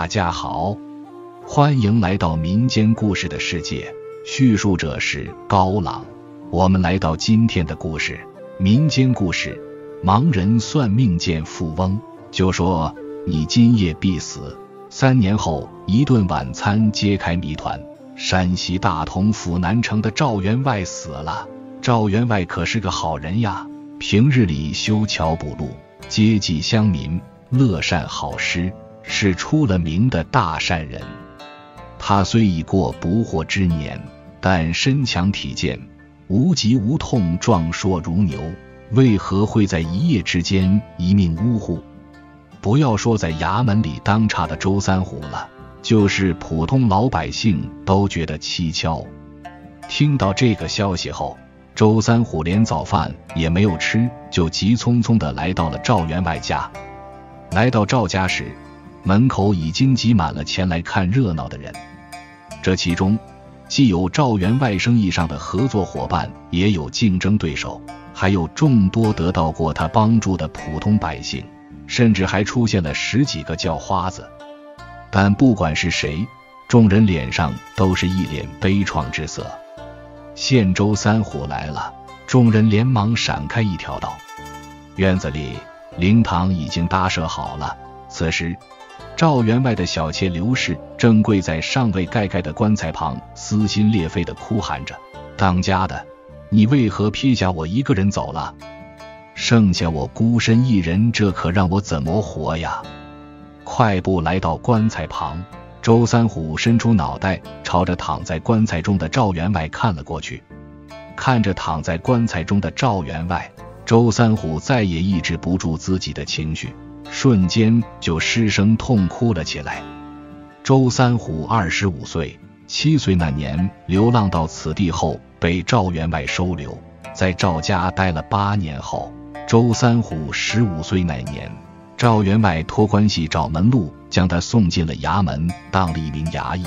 大家好，欢迎来到民间故事的世界。叙述者是高朗。我们来到今天的故事，民间故事：盲人算命见富翁，就说你今夜必死。三年后，一顿晚餐揭开谜团：山西大同府南城的赵员外死了。赵员外可是个好人呀，平日里修桥补路，接济乡民，乐善好施，是出了名的大善人。他虽已过不惑之年，但身强体健。无疾无痛，壮硕如牛，为何会在一夜之间一命呜呼？不要说在衙门里当差的周三虎了，就是普通老百姓都觉得蹊跷。听到这个消息后，周三虎连早饭也没有吃，就急匆匆地来到了赵员外家。来到赵家时，门口已经挤满了前来看热闹的人，这其中。既有赵员外生意上的合作伙伴，也有竞争对手，还有众多得到过他帮助的普通百姓，甚至还出现了十几个叫花子。但不管是谁，众人脸上都是一脸悲怆之色。县周三虎来了，众人连忙闪开一条道。院子里灵堂已经搭设好了，此时。赵员外的小妾刘氏正跪在尚未盖盖的棺材旁，撕心裂肺地哭喊着：“当家的，你为何撇下我一个人走了？剩下我孤身一人，这可让我怎么活呀？”快步来到棺材旁，周三虎伸出脑袋，朝着躺在棺材中的赵员外看了过去。看着躺在棺材中的赵员外，周三虎再也抑制不住自己的情绪。瞬间就失声痛哭了起来。周三虎二十五岁，七岁那年流浪到此地后，被赵员外收留，在赵家待了八年后，周三虎十五岁那年，赵员外托关系找门路，将他送进了衙门，当了一名衙役。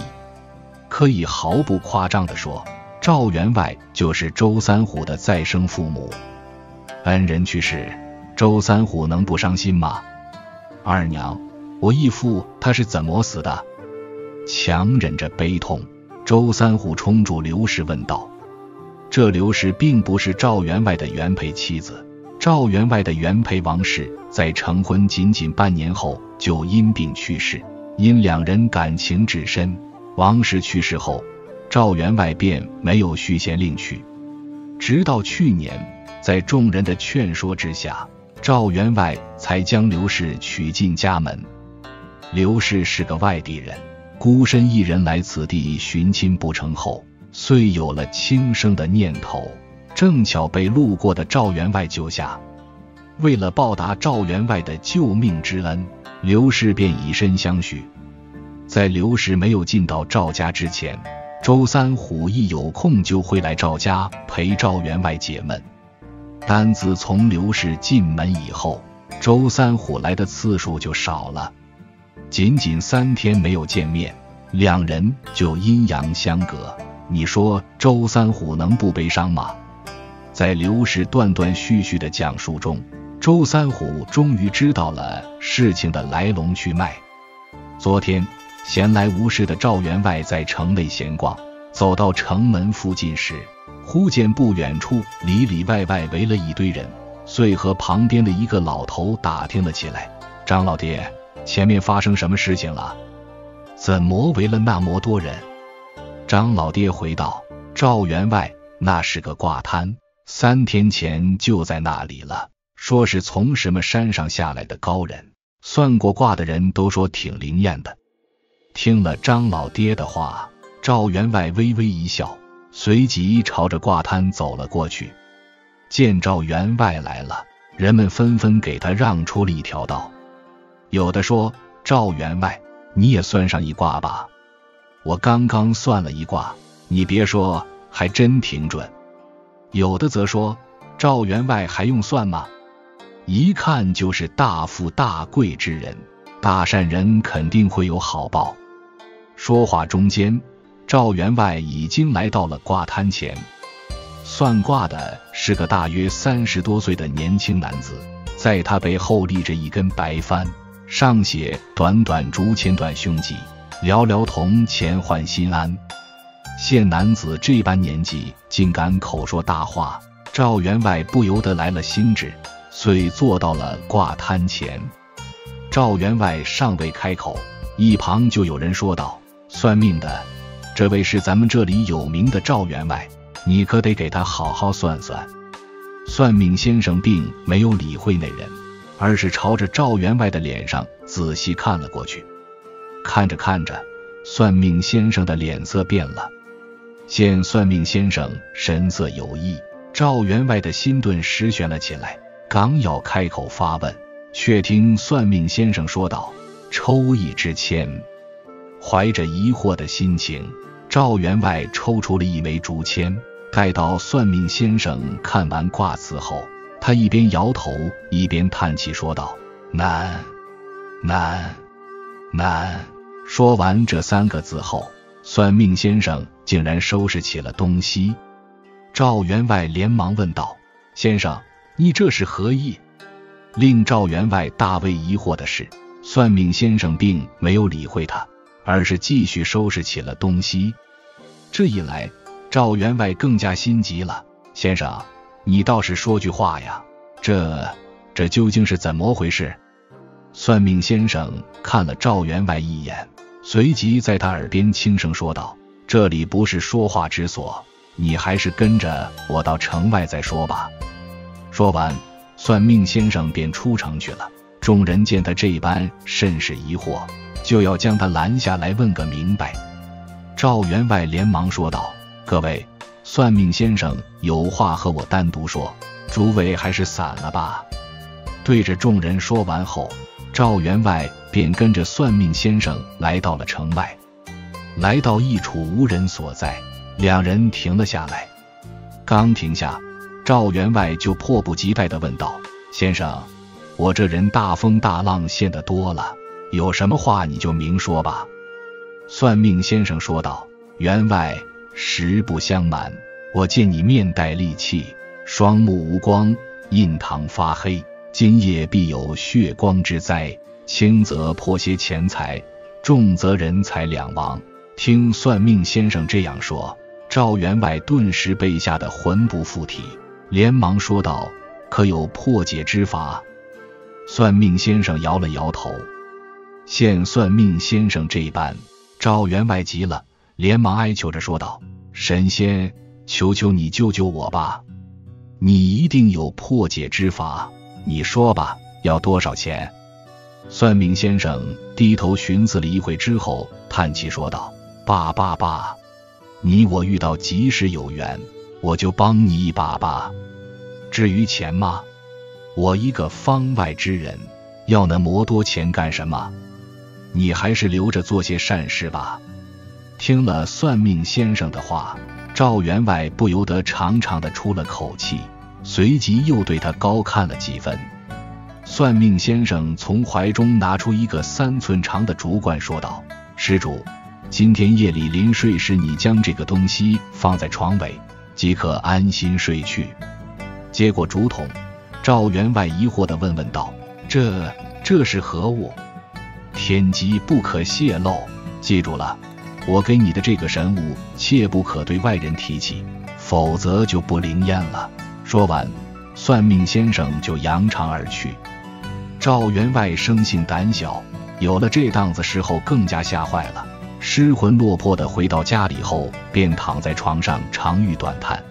可以毫不夸张地说，赵员外就是周三虎的再生父母。恩人去世，周三虎能不伤心吗？二娘，我义父他是怎么死的？强忍着悲痛，周三虎冲住刘氏问道：“这刘氏并不是赵员外的原配妻子，赵员外的原配王氏在成婚仅仅半年后就因病去世。因两人感情至深，王氏去世后，赵员外便没有续弦另娶。直到去年，在众人的劝说之下。”赵员外才将刘氏娶进家门。刘氏是个外地人，孤身一人来此地寻亲不成后，遂有了轻生的念头，正巧被路过的赵员外救下。为了报答赵员外的救命之恩，刘氏便以身相许。在刘氏没有进到赵家之前，周三虎一有空就会来赵家陪赵员外解闷。但自从刘氏进门以后，周三虎来的次数就少了。仅仅三天没有见面，两人就阴阳相隔。你说周三虎能不悲伤吗？在刘氏断断续续的讲述中，周三虎终于知道了事情的来龙去脉。昨天闲来无事的赵员外在城内闲逛，走到城门附近时。忽见不远处里里外外围了一堆人，遂和旁边的一个老头打听了起来：“张老爹，前面发生什么事情了？怎么围了那么多人？”张老爹回道：“赵员外那是个卦摊，三天前就在那里了，说是从什么山上下来的高人，算过卦的人都说挺灵验的。”听了张老爹的话，赵员外微微一笑。随即朝着挂摊走了过去，见赵员外来了，人们纷纷给他让出了一条道。有的说：“赵员外，你也算上一卦吧，我刚刚算了一卦，你别说，还真挺准。”有的则说：“赵员外还用算吗？一看就是大富大贵之人，大善人肯定会有好报。”说话中间。赵员外已经来到了卦摊前，算卦的是个大约三十多岁的年轻男子，在他背后立着一根白帆，上写“短短竹签断凶疾，寥寥铜钱换心安”。现男子这般年纪，竟敢口说大话，赵员外不由得来了兴致，遂坐到了卦摊前。赵员外尚未开口，一旁就有人说道：“算命的，这位是咱们这里有名的赵员外，你可得给他好好算算。”算命先生并没有理会那人，而是朝着赵员外的脸上仔细看了过去。看着看着，算命先生的脸色变了。见算命先生神色有异，赵员外的心顿时悬了起来。刚要开口发问，却听算命先生说道：“抽一支签。”怀着疑惑的心情，赵员外抽出了一枚竹签。待到算命先生看完卦辞后，他一边摇头，一边叹气说道：“难，难，难。”说完这三个字后，算命先生。竟然收拾起了东西，赵员外连忙问道：“先生，你这是何意？”令赵员外大为疑惑的是，算命先生并没有理会他，而是继续收拾起了东西。这一来，赵员外更加心急了：“先生，你倒是说句话呀！这这究竟是怎么回事？”算命先生看了赵员外一眼，随即在他耳边轻声说道。这里不是说话之所，你还是跟着我到城外再说吧。说完，算命先生便出城去了。众人见他这般，甚是疑惑，就要将他拦下来问个明白。赵员外连忙说道：“各位，算命先生有话和我单独说，诸位还是散了吧。”对着众人说完后，赵员外便跟着算命先生来到了城外。来到一处无人所在，两人停了下来。刚停下，赵员外就迫不及待地问道：“先生，我这人大风大浪见得多了，有什么话你就明说吧。”算命先生说道：“员外，实不相瞒，我见你面带戾气，双目无光，印堂发黑，今夜必有血光之灾，轻则破些钱财，重则人财两亡。”听算命先生这样说，赵员外顿时被吓得魂不附体，连忙说道：“可有破解之法？”算命先生摇了摇头。见算命先生这般，赵员外急了，连忙哀求着说道：“神仙，求求你救救我吧！你一定有破解之法，你说吧，要多少钱？”算命先生低头寻思了一会之后，叹气说道。爸爸爸，你我遇到及时有缘，我就帮你一把吧。至于钱嘛，我一个方外之人，要那么多钱干什么？你还是留着做些善事吧。听了算命先生的话，赵员外不由得长长的出了口气，随即又对他高看了几分。算命先生从怀中拿出一个三寸长的竹冠，说道：“施主。”今天夜里临睡时，你将这个东西放在床尾，即可安心睡去。接过竹筒，赵员外疑惑地问问道：“这这是何物？天机不可泄露，记住了，我给你的这个神物，切不可对外人提起，否则就不灵验了。”说完，算命先生就扬长而去。赵员外生性胆小，有了这档子事后，更加吓坏了。失魂落魄的回到家里后，便躺在床上长吁短叹。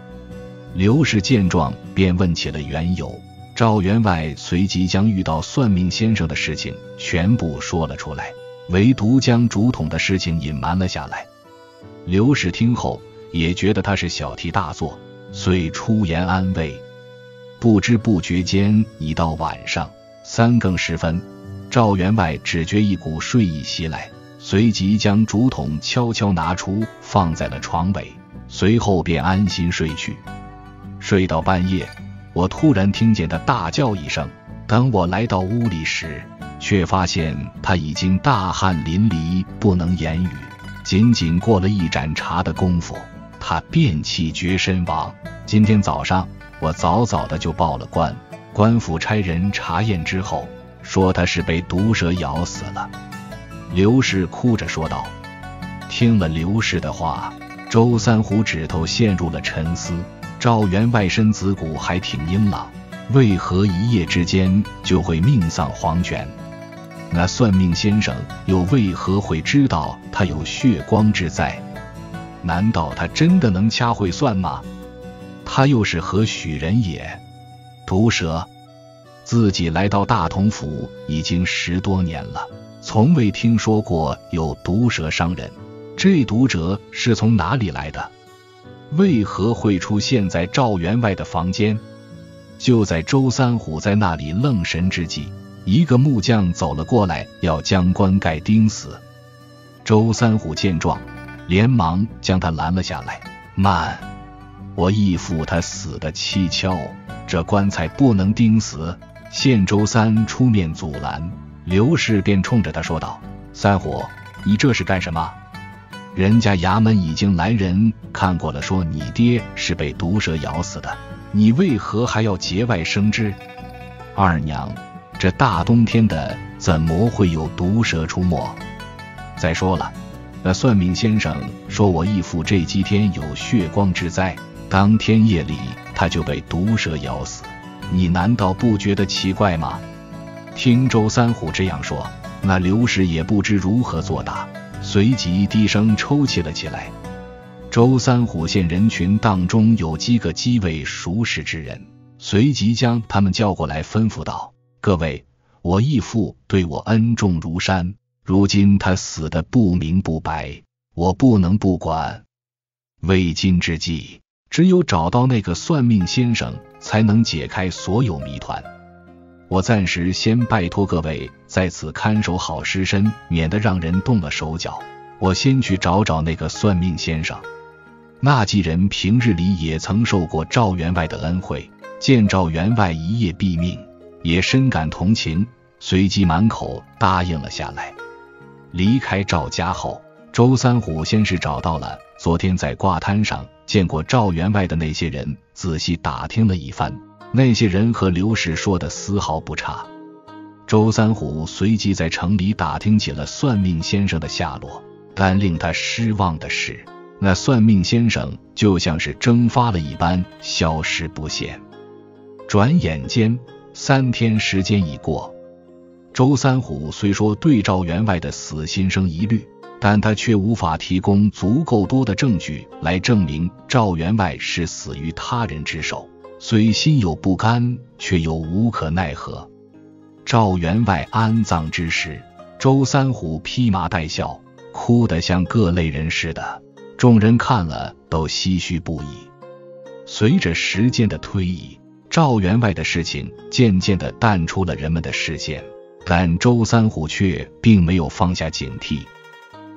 刘氏见状，便问起了缘由。赵员外随即将遇到算命先生的事情全部说了出来，唯独将竹筒的事情隐瞒了下来。刘氏听后也觉得他是小题大做，遂出言安慰。不知不觉间已到晚上三更时分，赵员外只觉一股睡意袭来。随即将竹筒悄悄拿出，放在了床尾，随后便安心睡去。睡到半夜，我突然听见他大叫一声。等我来到屋里时，却发现他已经大汗淋漓，不能言语。仅仅过了一盏茶的功夫，他便气绝身亡。今天早上，我早早的就报了官，官府差人查验之后。说他是被毒蛇咬死了。刘氏哭着说道。听了刘氏的话，周三虎指头陷入了沉思。赵员外身子骨还挺硬朗，为何一夜之间就会命丧黄泉？那算命先生又为何会知道他有血光之灾？难道他真的能掐会算吗？他又是何许人也？毒蛇，自己来到大同府已经十多年了，从未听说过有毒蛇伤人。这毒蛇是从哪里来的？为何会出现在赵员外的房间？就在周三虎在那里愣神之际，一个木匠走了过来，要将棺盖钉死。周三虎见状，连忙将他拦了下来。慢，我义父他死的蹊跷，这棺材不能钉死。见周三出面阻拦，刘氏便冲着他说道：“三虎，你这是干什么？”人家衙门已经来人看过了，说你爹是被毒蛇咬死的，你为何还要节外生枝？二娘，这大冬天的，怎么会有毒蛇出没？再说了，那算命先生说我义父这几天有血光之灾，当天夜里他就被毒蛇咬死，你难道不觉得奇怪吗？听周三虎这样说，那刘氏也不知如何作答。随即低声抽泣了起来。周三虎见人群当中有几个机位熟识之人，随即将他们叫过来，吩咐道：“各位，我义父对我恩重如山，如今他死得不明不白，我不能不管。为今之计，只有找到那个算命先生，才能解开所有谜团。”我暂时先拜托各位在此看守好尸身，免得让人动了手脚。我先去找找那个算命先生。那几人平日里也曾受过赵员外的恩惠，见赵员外一夜毙命，也深感同情，随即满口答应了下来。离开赵家后，周三虎先是找到了昨天在挂摊上见过赵员外的那些人，仔细打听了一番。那些人和刘氏说的丝毫不差。周三虎随即在城里打听起了算命先生的下落，但令他失望的是，那算命先生就像是蒸发了一般，消失不见。转眼间，三天时间已过。周三虎虽说对赵员外的死心生疑虑，但他却无法提供足够多的证据来证明赵员外是死于他人之手。虽心有不甘，却又无可奈何。赵员外安葬之时，周三虎披麻戴孝，哭得像各类人似的，众人看了都唏嘘不已。随着时间的推移，赵员外的事情渐渐的淡出了人们的视线，但周三虎却并没有放下警惕。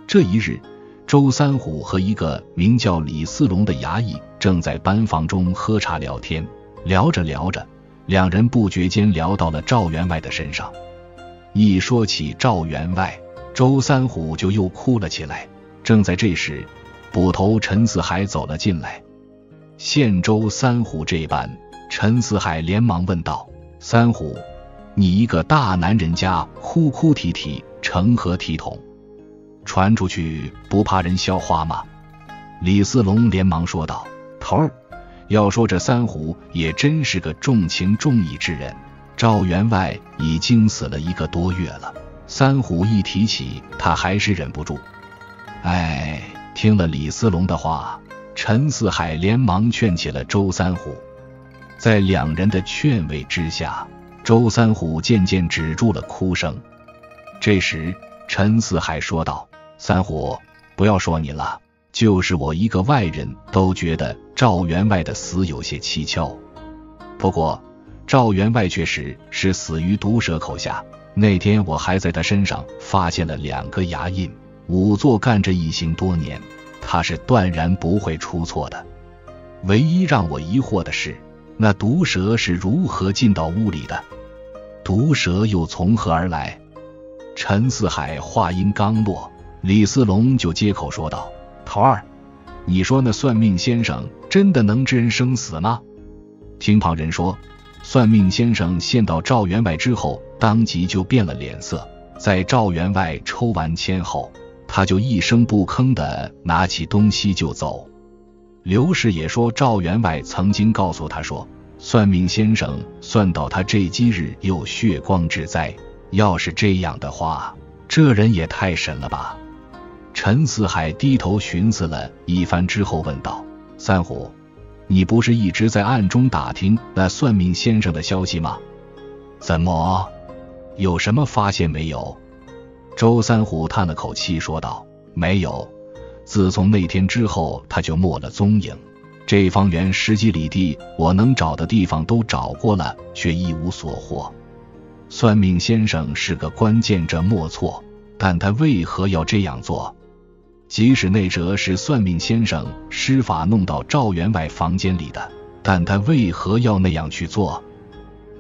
这一日。周三虎和一个名叫李四龙的衙役正在班房中喝茶聊天，聊着聊着，两人不觉间聊到了赵员外的身上。一说起赵员外，周三虎就又哭了起来。正在这时，捕头陈四海走了进来，见周三虎这般，陈四海连忙问道：“三虎，你一个大男人家哭哭啼啼，成何体统？”传出去不怕人笑话吗？李四龙连忙说道：“头儿，要说这三虎也真是个重情重义之人。赵员外已经死了一个多月了，三虎一提起他还是忍不住。哎，听了李思龙的话，陈四海连忙劝起了周三虎。在两人的劝慰之下，周三虎渐渐止住了哭声。这时，陈四海说道。三虎，不要说你了，就是我一个外人都觉得赵员外的死有些蹊跷。不过，赵员外确实是死于毒蛇口下。那天我还在他身上发现了两个牙印。仵作干这一行多年，他是断然不会出错的。唯一让我疑惑的是，那毒蛇是如何进到屋里的？毒蛇又从何而来？陈四海话音刚落。李四龙就接口说道：“头儿，你说那算命先生真的能知人生死吗？”听旁人说，算命先生见到赵员外之后，当即就变了脸色。在赵员外抽完签后，他就一声不吭的拿起东西就走。刘氏也说，赵员外曾经告诉他说，算命先生算到他这今日有血光之灾。要是这样的话，这人也太神了吧！陈四海低头寻思了一番之后问道：“三虎，你不是一直在暗中打听那算命先生的消息吗？怎么，有什么发现没有？”周三虎叹了口气说道：“没有，自从那天之后，他就没了踪影。这方圆十几里地，我能找的地方都找过了，却一无所获。算命先生是个关键，这莫错。但他为何要这样做？”即使那折是算命先生施法弄到赵员外房间里的，但他为何要那样去做？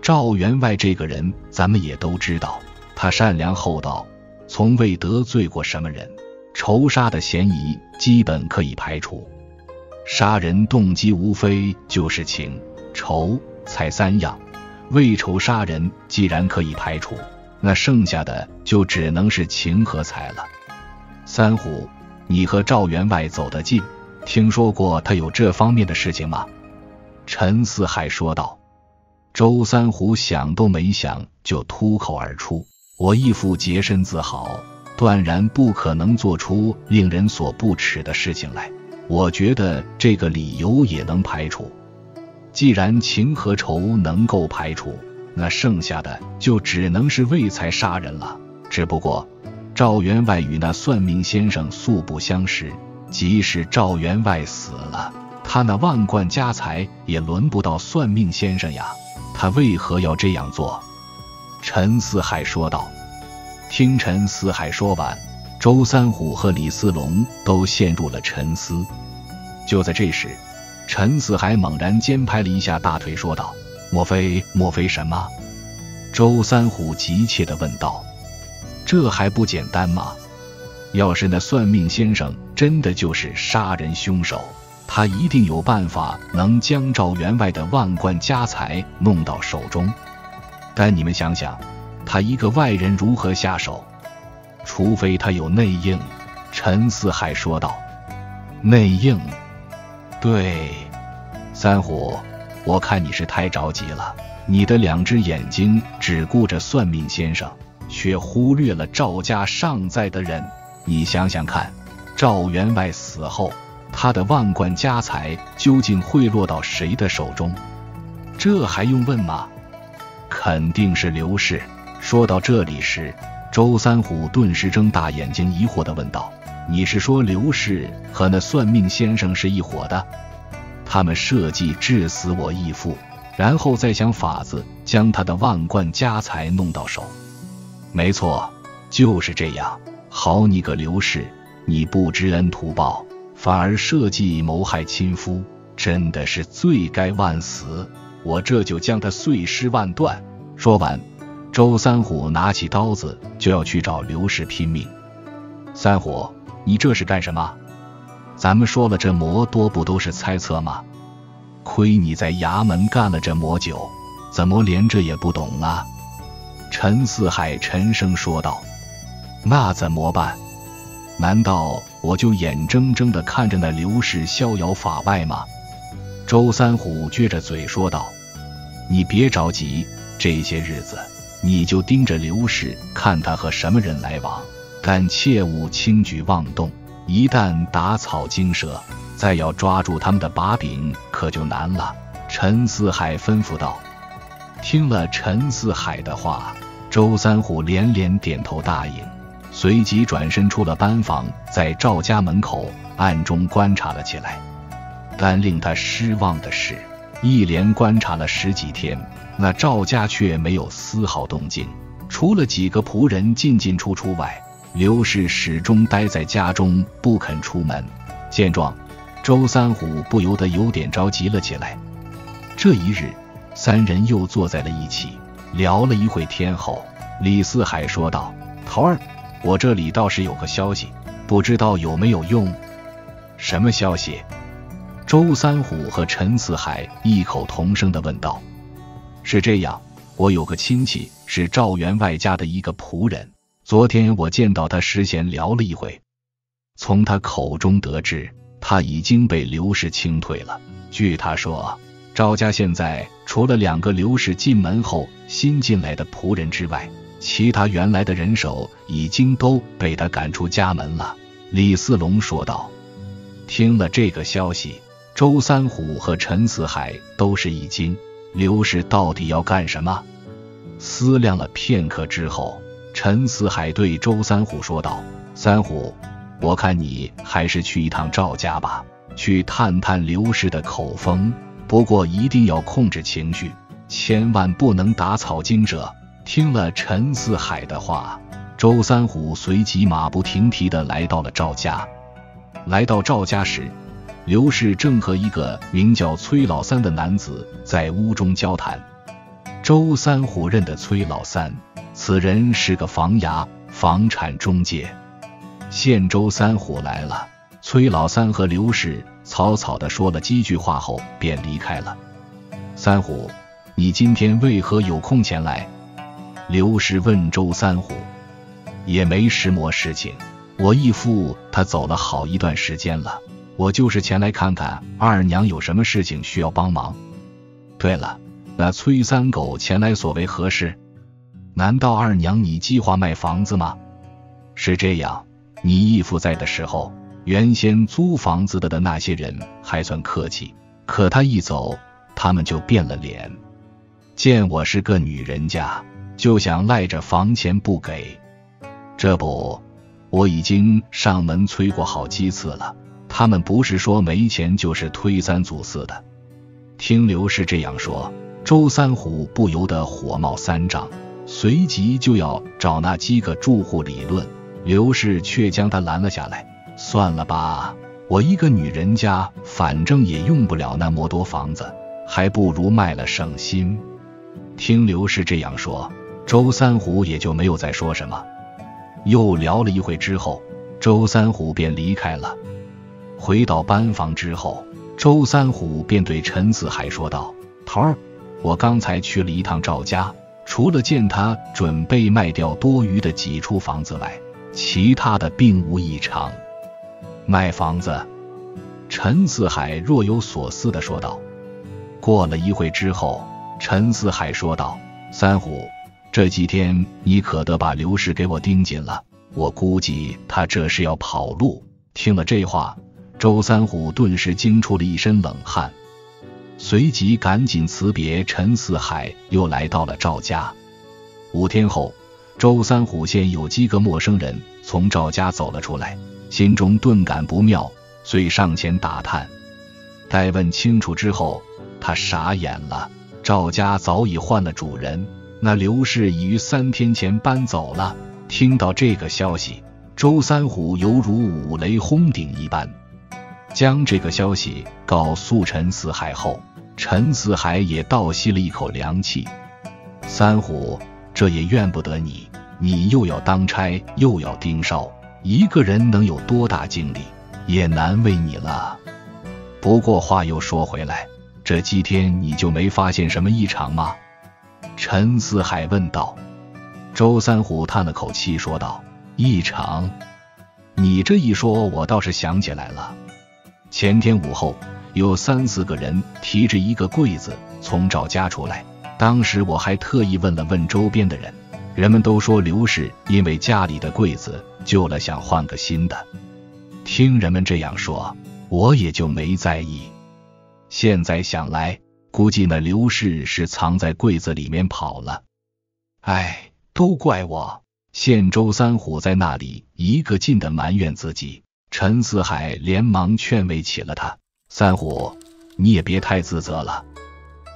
赵员外这个人，咱们也都知道，他善良厚道，从未得罪过什么人，仇杀的嫌疑基本可以排除。杀人动机无非就是情、仇、财三样，为仇杀人既然可以排除，那剩下的就只能是情和财了。三虎。你和赵员外走得近，听说过他有这方面的事情吗？陈四海说道。周三虎想都没想就脱口而出：“我义父洁身自好，断然不可能做出令人所不齿的事情来。我觉得这个理由也能排除。既然情和仇能够排除，那剩下的就只能是为财杀人了。只不过……”赵员外与那算命先生素不相识，即使赵员外死了，他那万贯家财也轮不到算命先生呀。他为何要这样做？陈四海说道。听陈四海说完，周三虎和李四龙都陷入了沉思。就在这时，陈四海猛然肩拍了一下大腿，说道：“莫非，莫非什么？”周三虎急切地问道。这还不简单吗？要是那算命先生真的就是杀人凶手，他一定有办法能将赵员外的万贯家财弄到手中。但你们想想，他一个外人如何下手？除非他有内应。陈四海说道：“内应？对，三虎，我看你是太着急了，你的两只眼睛只顾着算命先生。”却忽略了赵家尚在的人。你想想看，赵员外死后，他的万贯家财究竟会落到谁的手中？这还用问吗？肯定是刘氏。说到这里时，周三虎顿时睁大眼睛，疑惑地问道：“你是说刘氏和那算命先生是一伙的？他们设计致死我义父，然后再想法子将他的万贯家财弄到手？”没错，就是这样。好你个刘氏，你不知恩图报，反而设计谋害亲夫，真的是罪该万死！我这就将他碎尸万段。说完，周三虎拿起刀子就要去找刘氏拼命。三虎，你这是干什么？咱们说了，这魔多不都是猜测吗？亏你在衙门干了这么久，怎么连这也不懂啊？陈四海沉声说道：“那怎么办？难道我就眼睁睁的看着那刘氏逍遥法外吗？”周三虎撅着嘴说道：“你别着急，这些日子你就盯着刘氏，看他和什么人来往，但切勿轻举妄动。一旦打草惊蛇，再要抓住他们的把柄，可就难了。”陈四海吩咐道。听了陈四海的话。周三虎连连点头答应，随即转身出了班房，在赵家门口暗中观察了起来。但令他失望的是，一连观察了十几天，那赵家却没有丝毫动静，除了几个仆人进进出出外，刘氏始终待在家中不肯出门。见状，周三虎不由得有点着急了起来。这一日，三人又坐在了一起。聊了一会天后，李四海说道：“头儿，我这里倒是有个消息，不知道有没有用。”什么消息？周三虎和陈四海异口同声地问道。“是这样，我有个亲戚是赵员外家的一个仆人，昨天我见到他时闲聊了一会，从他口中得知他已经被刘氏清退了。据他说，赵家现在除了两个刘氏进门后新进来的仆人之外，其他原来的人手已经都被他赶出家门了。李四龙说道。听了这个消息，周三虎和陈四海都是一惊。刘氏到底要干什么？思量了片刻之后，陈四海对周三虎说道：“三虎，我看你还是去一趟赵家吧，去探探刘氏的口风。不过一定要控制情绪，千万不能打草惊蛇。”听了陈四海的话，周三虎随即马不停蹄地来到了赵家。来到赵家时，刘氏正和一个名叫崔老三的男子在屋中交谈。周三虎认得崔老三，此人是个房牙房产中介。现周三虎来了，崔老三和刘氏草草地说了几句话后便离开了。三虎，你今天为何有空前来？刘氏问周三虎。也没什么事情。我义父他走了好一段时间了，我就是前来看看二娘有什么事情需要帮忙。对了，那崔三狗前来所为何事？难道二娘你计划卖房子吗？是这样，你义父在的时候，原先租房子的的那些人还算客气，可他一走，他们就变了脸，见我是个女人家，就想赖着房钱不给。这不。我已经上门催过好几次了，他们不是说没钱，就是推三阻四的。听刘氏这样说，周三虎不由得火冒三丈，随即就要找那几个住户理论。刘氏却将他拦了下来：“算了吧，我一个女人家，反正也用不了那么多房子，还不如卖了省心。”听刘氏这样说，周三虎也就没有再说什么。又聊了一会之后，周三虎便离开了。回到班房之后，周三虎便对陈四海说道：“头儿，我刚才去了一趟赵家，除了见他准备卖掉多余的几处房子外，其他的并无异常。卖房子？”陈四海若有所思地说道。过了一会之后，陈四海说道：“三虎。”这几天你可得把刘氏给我盯紧了，我估计他这是要跑路。听了这话，周三虎顿时惊出了一身冷汗，随即赶紧辞别陈四海，又来到了赵家。五天后，周三虎见有几个陌生人从赵家走了出来，心中顿感不妙，遂上前打探。待问清楚之后，他傻眼了，赵家早已换了主人。那刘氏已于三天前搬走了。听到这个消息，周三虎犹如五雷轰顶一般，将这个消息告诉陈四海后，陈四海也倒吸了一口凉气。三虎，这也怨不得你，你又要当差，又要盯梢，一个人能有多大精力？也难为你了。不过话又说回来，这几天你就没发现什么异常吗？陈四海问道。周三虎叹了口气，说道：“异常？你这一说，我倒是想起来了。前天午后，有三四个人提着一个柜子从赵家出来。当时我还特意问了问周边的人，人们都说刘氏因为家里的柜子旧了，想换个新的。听人们这样说，我也就没在意。现在想来。”估计那刘氏是藏在柜子里面跑了，哎，都怪我！现周三虎在那里一个劲的埋怨自己。陈四海连忙劝慰起了他：“三虎，你也别太自责了。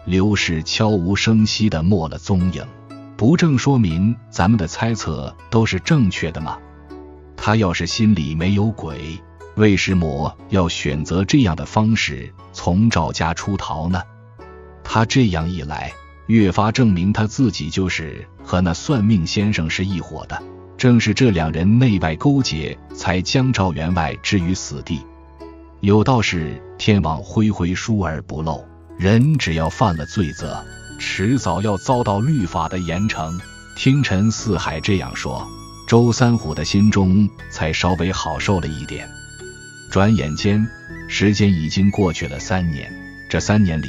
刘氏悄无声息的没了踪影，不正说明咱们的猜测都是正确的吗？他要是心里没有鬼，为什么要选择这样的方式从赵家出逃呢？”他这样一来，越发证明他自己就是和那算命先生是一伙的。正是这两人内外勾结，才将赵员外置于死地。有道是：天网恢恢，疏而不漏。人只要犯了罪责，迟早要遭到律法的严惩。听陈四海这样说，周三虎的心中才稍微好受了一点。转眼间，时间已经过去了三年。这三年里，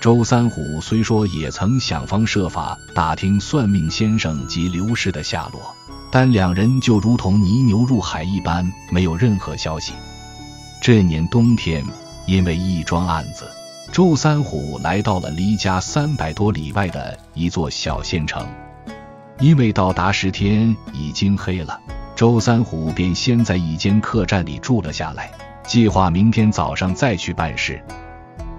周三虎虽说也曾想方设法打听算命先生及刘氏的下落，但两人就如同泥牛入海一般，没有任何消息。这年冬天，因为一桩案子，周三虎来到了离家三百多里外的一座小县城。因为到达时天已经黑了，周三虎便先在一间客栈里住了下来，计划明天早上再去办事。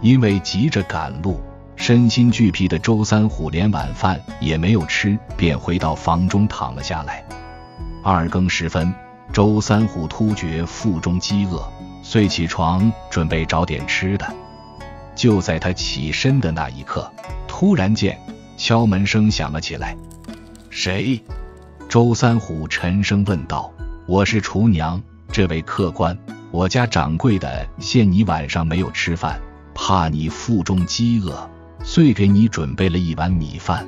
因为急着赶路，身心俱疲的周三虎连晚饭也没有吃，便回到房中躺了下来。二更时分，周三虎突觉腹中饥饿，遂起床准备找点吃的。就在他起身的那一刻，突然间敲门声响了起来。谁？周三虎沉声问道。我是厨娘，这位客官，我家掌柜的见你晚上没有吃饭。怕你腹中饥饿，遂给你准备了一碗米饭。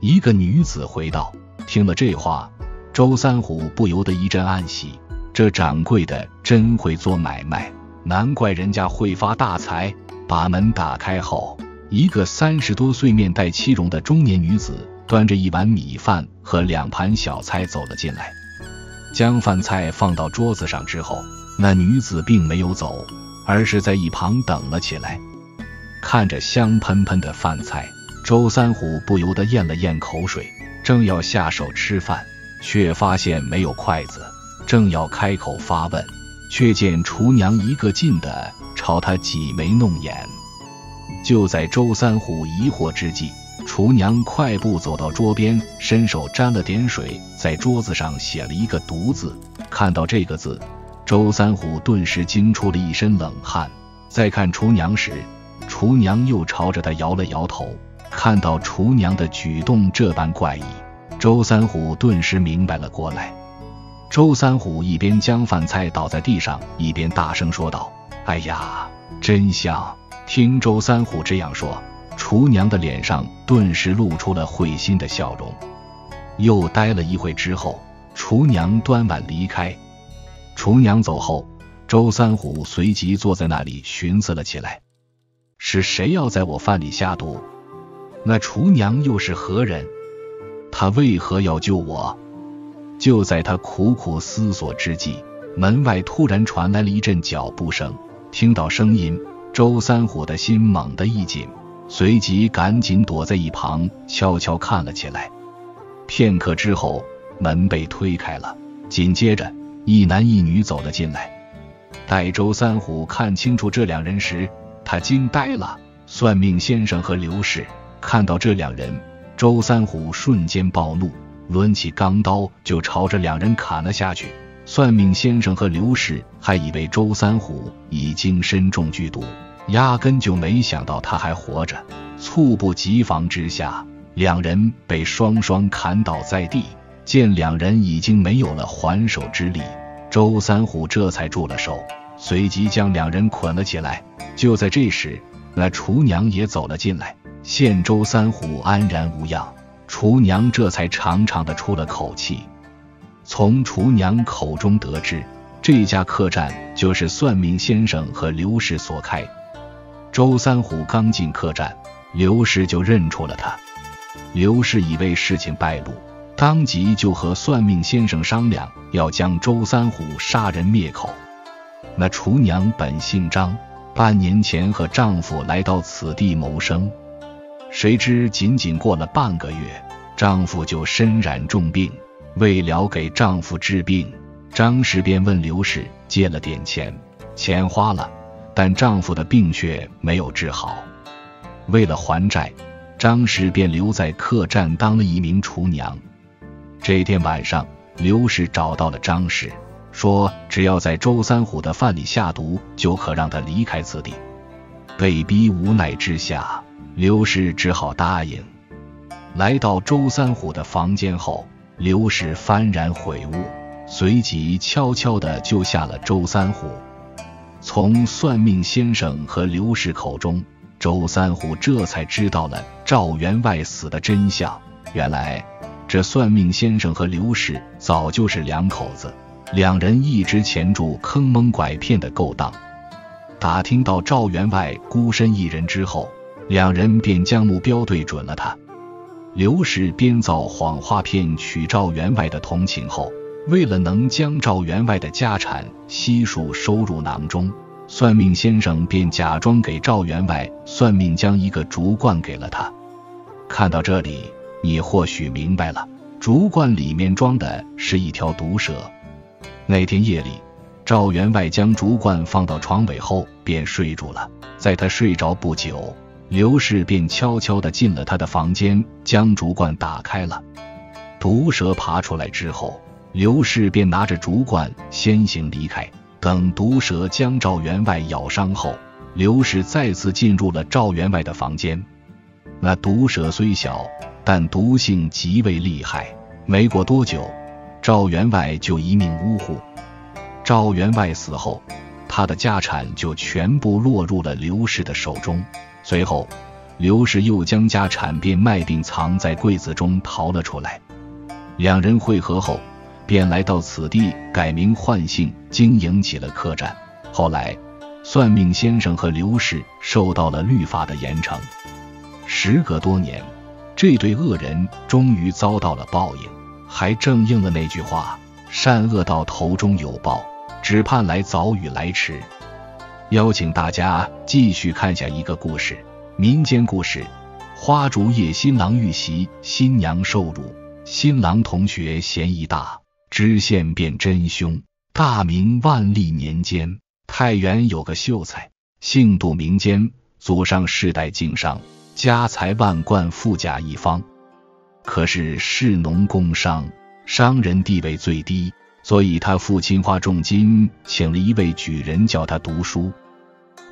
一个女子回道。听了这话，周三虎不由得一阵暗喜。这掌柜的真会做买卖，难怪人家会发大财。把门打开后，一个三十多岁、面带妻容的中年女子，端着一碗米饭和两盘小菜走了进来。将饭菜放到桌子上之后，那女子并没有走。而是在一旁等了起来，看着香喷喷的饭菜，周三虎不由得咽了咽口水，正要下手吃饭，却发现没有筷子，正要开口发问，却见厨娘一个劲的朝他挤眉弄眼。就在周三虎疑惑之际，厨娘快步走到桌边，伸手沾了点水，在桌子上写了一个“毒”字。看到这个字。周三虎顿时惊出了一身冷汗。再看厨娘时，厨娘又朝着他摇了摇头。看到厨娘的举动这般怪异，周三虎顿时明白了过来。周三虎一边将饭菜倒在地上，一边大声说道：“哎呀，真香！”听周三虎这样说，厨娘的脸上顿时露出了会心的笑容。又待了一会之后，厨娘端碗离开。厨娘走后，周三虎随即坐在那里寻思了起来：是谁要在我饭里下毒？那厨娘又是何人？她为何要救我？就在他苦苦思索之际，门外突然传来了一阵脚步声。听到声音，周三虎的心猛地一紧，随即赶紧躲在一旁，悄悄看了起来。片刻之后，门被推开了，紧接着。一男一女走了进来。待周三虎看清楚这两人时，他惊呆了。算命先生和刘氏看到这两人，周三虎瞬间暴怒，抡起钢刀就朝着两人砍了下去。算命先生和刘氏还以为周三虎已经身中剧毒，压根就没想到他还活着。猝不及防之下，两人被双双砍倒在地。见两人已经没有了还手之力，周三虎这才住了手，随即将两人捆了起来。就在这时，那厨娘也走了进来，见周三虎安然无恙，厨娘这才长长的出了口气。从厨娘口中得知，这家客栈就是算命先生和刘氏所开。周三虎刚进客栈，刘氏就认出了他。刘氏以为事情败露。当即就和算命先生商量，要将周三虎杀人灭口。那厨娘本姓张，半年前和丈夫来到此地谋生，谁知仅仅过了半个月，丈夫就身染重病。为了给丈夫治病，张氏便问刘氏借了点钱，钱花了，但丈夫的病却没有治好。为了还债，张氏便留在客栈当了一名厨娘。这天晚上，刘氏找到了张氏，说只要在周三虎的饭里下毒，就可让他离开此地。被逼无奈之下，刘氏只好答应。来到周三虎的房间后，刘氏幡然悔悟，随即悄悄地救下了周三虎。从算命先生和刘氏口中周三虎这才知道了赵员外死的真相。原来，这算命先生和刘氏早就是两口子，两人一直钳住坑蒙拐骗的勾当。打听到赵员外孤身一人之后，两人便将目标对准了他。刘氏编造谎话骗取赵员外的同情后，为了能将赵员外的家产悉数收入囊中。算命先生便假装给赵员外算命，将一个竹罐给了他。看到这里，你或许明白了，竹罐里面装的是一条毒蛇。那天夜里，赵员外将竹罐放到床尾后便睡住了。在他睡着不久，刘氏便悄悄地进了他的房间，将竹罐打开了。毒蛇爬出来之后，刘氏便拿着竹罐先行离开。等毒蛇将赵员外咬伤后，刘氏再次进入了赵员外的房间。那毒蛇虽小，但毒性极为厉害。没过多久，赵员外就一命呜呼。赵员外死后，他的家产就全部落入了刘氏的手中。随后，刘氏又将家产变卖并藏在柜子中逃了出来。两人会合后。便来到此地，改名换姓，经营起了客栈。后来，算命先生和刘氏受到了律法的严惩。时隔多年，这对恶人终于遭到了报应，还正应了那句话：“善恶到头终有报，只盼来早与来迟。”邀请大家继续看下一个故事，民间故事：花烛夜，新郎遇袭，新娘受辱，新郎同学嫌疑大。知县辨真凶。大明万历年间，太原有个秀才，姓杜，名坚，祖上世代经商，家财万贯，富甲一方。可是士农工商，商人地位最低，所以他父亲花重金请了一位举人教他读书。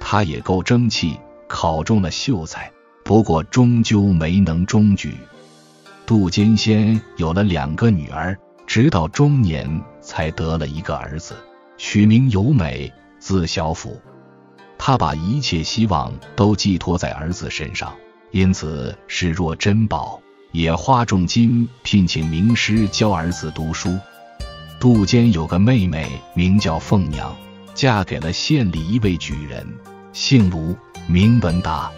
他也够争气，考中了秀才，不过终究没能中举。杜坚先有了两个女儿。直到中年才得了一个儿子，取名尤美，字小甫。他把一切希望都寄托在儿子身上，因此视若珍宝，也花重金聘请名师教儿子读书。杜坚有个妹妹，名叫凤娘，嫁给了县里一位举人，姓卢，名文达。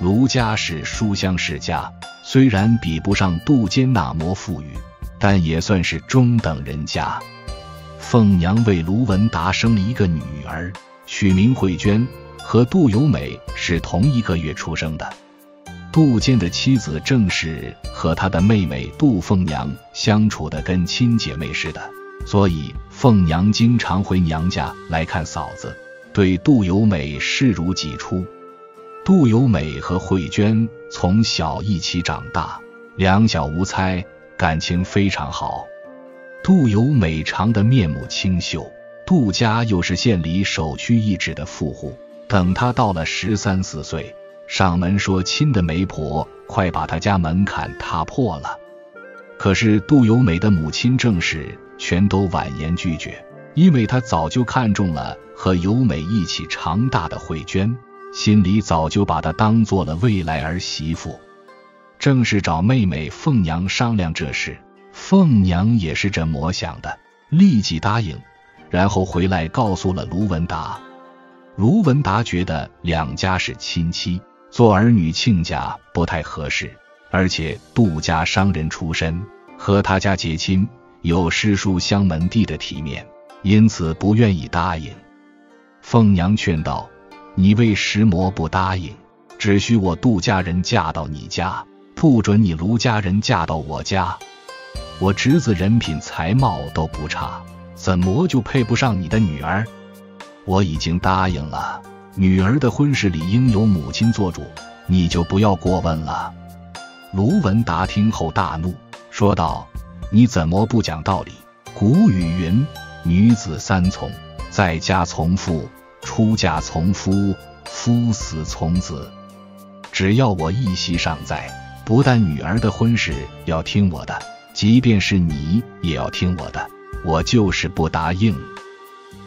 卢家是书香世家，虽然比不上杜坚那么富裕。但也算是中等人家。凤娘为卢文达生了一个女儿，取名慧娟，和杜有美是同一个月出生的。杜坚的妻子正是和他的妹妹杜凤娘相处的跟亲姐妹似的，所以凤娘经常回娘家来看嫂子，对杜有美视如己出。杜有美和慧娟从小一起长大，两小无猜。感情非常好，杜有美长得面目清秀，杜家又是县里首屈一指的富户。等他到了十三四岁，上门说亲的媒婆快把他家门槛踏破了。可是杜有美的母亲郑氏全都婉言拒绝，因为她早就看中了和由美一起长大的慧娟，心里早就把她当做了未来儿媳妇。正是找妹妹凤娘商量这事，凤娘也是这么想的，立即答应，然后回来告诉了卢文达。卢文达觉得两家是亲戚，做儿女亲家不太合适，而且杜家商人出身，和他家结亲有师叔相门第的体面，因此不愿意答应。凤娘劝道：“你为石魔不答应？只许我杜家人嫁到你家。”不准你卢家人嫁到我家，我侄子人品才貌都不差，怎么就配不上你的女儿？我已经答应了，女儿的婚事理应由母亲做主，你就不要过问了。卢文达听后大怒，说道：“你怎么不讲道理？古语云：女子三从，在家从父，出嫁从夫，夫死从子。只要我一息尚在。”不但女儿的婚事要听我的，即便是你也要听我的。我就是不答应。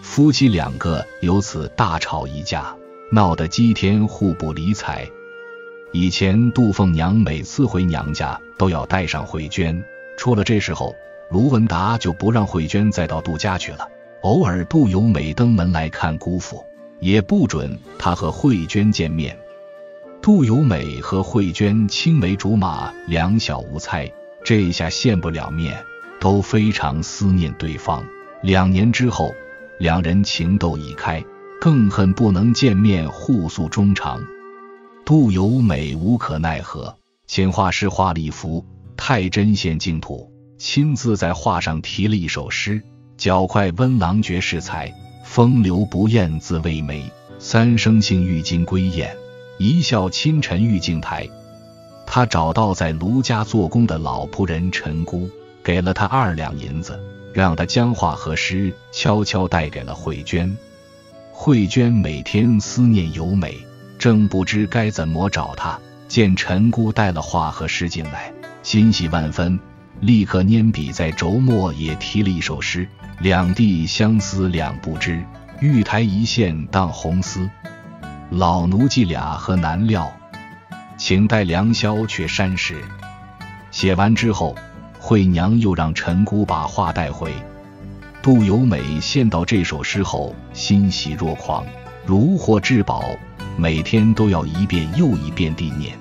夫妻两个由此大吵一架。闹得姬天互不理睬。以前杜凤娘每次回娘家都要带上慧娟，出了这时候，卢文达就不让慧娟再到杜家去了。偶尔杜有美登门来看姑父，也不准他和慧娟见面。杜有美和慧娟青梅竹马，两小无猜，这下见不了面，都非常思念对方。两年之后，两人情窦已开，更恨不能见面互诉衷肠。杜有美无可奈何，请画师画了一幅太真县净土，亲自在画上题了一首诗：“脚快温郎绝世才，风流不厌自为美。三生幸玉金归燕，一笑倾城玉镜台。”他找到在卢家做工的老仆人陈姑，给了他二两银子，让他将画和诗悄悄带给了慧娟。慧娟每天思念尤美。正不知该怎么找她，见陈姑带了画和诗进来，欣喜万分，立刻拈笔在轴末也题了一首诗：“两地相思两不知，玉台一线当红丝。老奴伎俩何难料，请待良宵却山石。”写完之后，惠娘又让陈姑把画带回。杜有美见到这首诗后，欣喜若狂，如获至宝。每天都要一遍又一遍地念，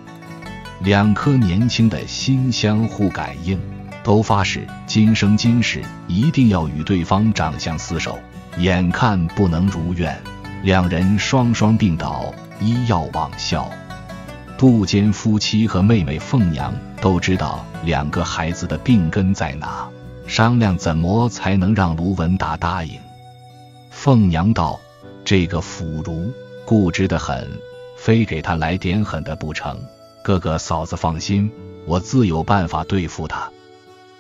两颗年轻的心相互感应，都发誓今生今世一定要与对方长相厮守。眼看不能如愿，两人双双病倒，医药罔效。杜坚夫妻和妹妹凤娘都知道两个孩子的病根在哪，商量怎么才能让卢文达答应。凤娘道：“这个腐儒。”固执的很，非给他来点狠的不成。哥哥嫂子放心，我自有办法对付他。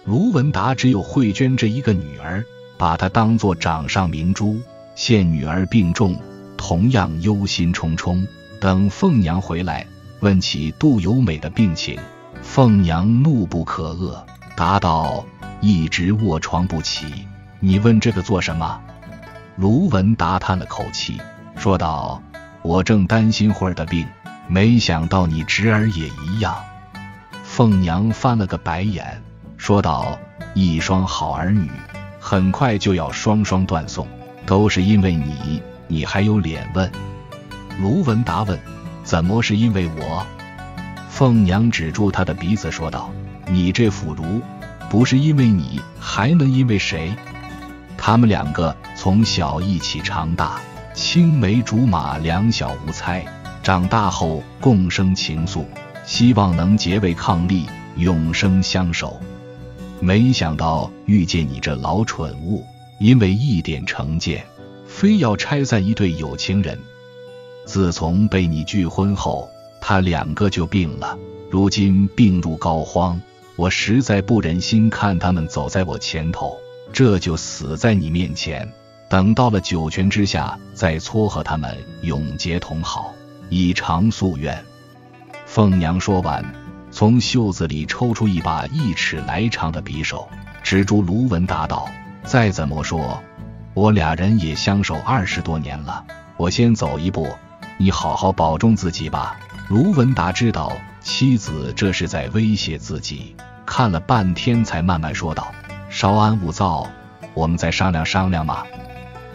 卢文达只有慧娟这一个女儿，把她当作掌上明珠。现女儿病重，同样忧心忡忡。等凤娘回来，问起杜有美的病情，凤娘怒不可遏，答道：“一直卧床不起。你问这个做什么？”卢文达叹了口气，说道。我正担心慧儿的病，没想到你侄儿也一样。凤娘翻了个白眼，说道：“一双好儿女，很快就要双双断送，都是因为你，你还有脸问？”卢文达问：“怎么是因为我？”凤娘指住他的鼻子说道：“你这腐儒，不是因为你，还能因为谁？他们两个从小一起长大。”青梅竹马，两小无猜。长大后共生情愫，希望能结为伉俪，永生相守。没想到遇见你这老蠢物，因为一点成见，非要拆散一对有情人。自从被你拒婚后，他两个就病了，如今病入膏肓，我实在不忍心看他们走在我前头，这就死在你面前。等到了九泉之下，再撮合他们永结同好，以偿夙愿。凤娘说完，从袖子里抽出一把一尺来长的匕首，指住卢文达道：“再怎么说，我俩人也相守二十多年了，我先走一步，你好好保重自己吧。”卢文达知道妻子这是在威胁自己，看了半天才慢慢说道：“稍安勿躁，我们再商量商量嘛。”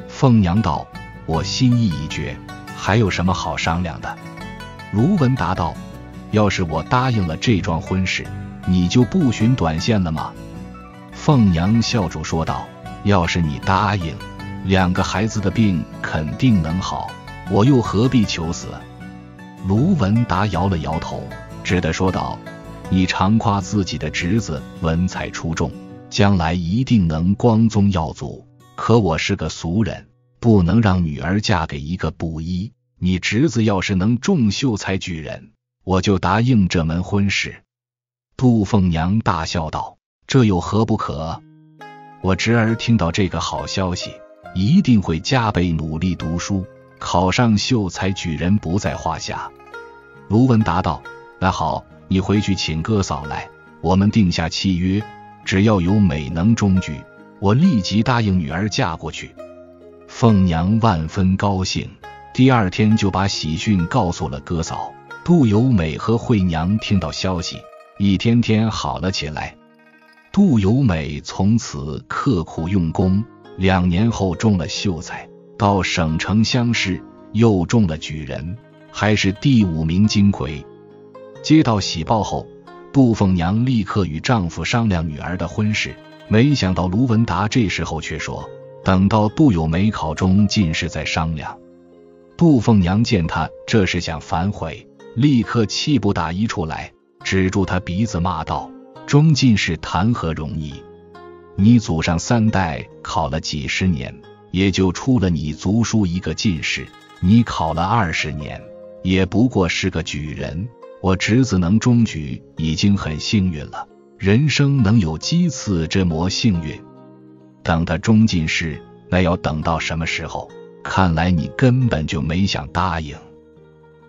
凤娘道：“我心意已决，还有什么好商量的？”卢文达道：“要是我答应了这桩婚事，你就不寻短见了吗？”凤娘笑着说道：“要是你答应，两个孩子的病肯定能好，我又何必求死？”卢文达摇了摇头，只得说道：“你常夸自己的侄子文采出众，将来一定能光宗耀祖，可我是个俗人。”不能让女儿嫁给一个布衣。你侄子要是能中秀才举人，我就答应这门婚事。杜凤娘大笑道：“这有何不可？我侄儿听到这个好消息，一定会加倍努力读书，考上秀才举人不在话下。”卢文达道：“那好，你回去请哥嫂来，我们定下契约，只要有美能中举，我立即答应女儿嫁过去。”凤娘万分高兴，第二天就把喜讯告诉了哥嫂杜由美和惠娘。听到消息，一天天好了起来。杜由美从此刻苦用功，两年后中了秀才，到省城乡试又中了举人，还是第五名金魁。接到喜报后，杜凤娘立刻与丈夫商量女儿的婚事。没想到卢文达这时候却说：“等到杜有梅考中进士再商量。”杜凤娘见他这是想反悔，立刻气不打一处来，指住他鼻子骂道：“中进士谈何容易？你祖上三代考了几十年，也就出了你族叔一个进士，你考了二十年，也不过是个举人。我侄子能中举，已经很幸运了。”人生能有几次这么幸运？等他中进士，那要等到什么时候？看来你根本就没想答应。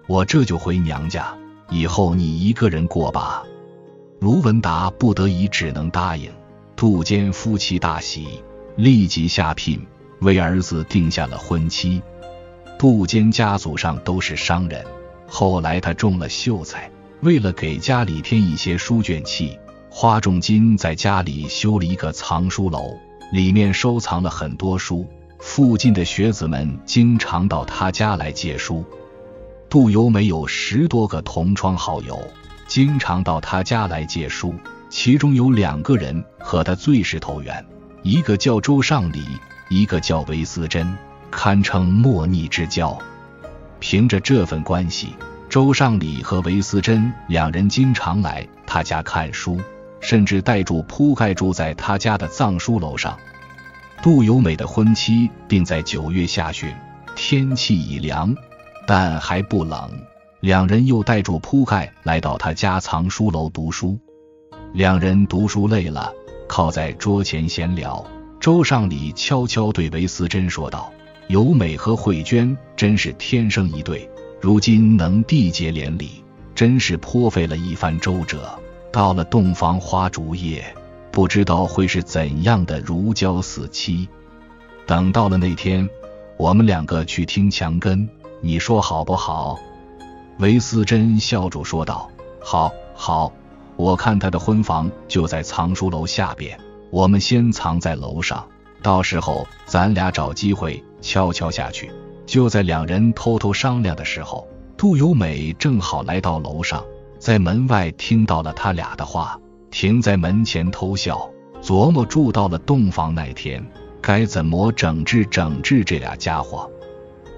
我这就回娘家，以后你一个人过吧。卢文达不得已只能答应。杜坚夫妻大喜，立即下聘，为儿子定下了婚期。杜坚家族上都是商人，后来他中了秀才，为了给家里添一些书卷气。花重金在家里修了一个藏书楼，里面收藏了很多书。附近的学子们经常到他家来借书。杜由美有十多个同窗好友，经常到他家来借书。其中有两个人和他最是投缘，一个叫周尚礼，一个叫韦思珍，堪称莫逆之交。凭着这份关系，周尚礼和韦思珍两人经常来他家看书。甚至带住铺盖住在他家的藏书楼上。杜由美的婚期定在九月下旬，天气已凉，但还不冷。两人又带住铺盖来到他家藏书楼读书。两人读书累了，靠在桌前闲聊。周尚礼悄悄对韦思珍说道：“由美和慧娟真是天生一对，如今能缔结连理，真是颇费了一番周折。”到了洞房花烛夜，不知道会是怎样的如胶似漆。等到了那天，我们两个去听墙根，你说好不好？韦思珍笑着说道：“好，好。我看他的婚房就在藏书楼下边，我们先藏在楼上，到时候咱俩找机会悄悄下去。”就在两人偷偷商量的时候，杜有美正好来到楼上。在门外听到了他俩的话，停在门前偷笑，琢磨住到了洞房那天该怎么整治整治这俩家伙。